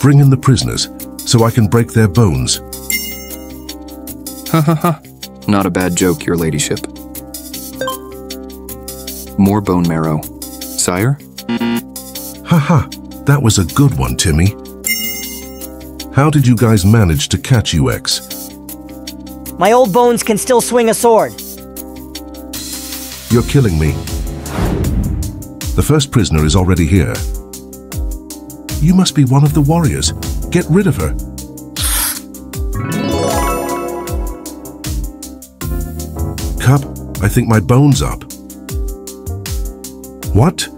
Bring in the prisoners, so I can break their bones. Ha ha ha. Not a bad joke, your ladyship. More bone marrow. Sire? Ha ha. that was a good one, Timmy. How did you guys manage to catch UX? My old bones can still swing a sword. You're killing me. The first prisoner is already here. You must be one of the warriors. Get rid of her. Cup, I think my bone's up. What?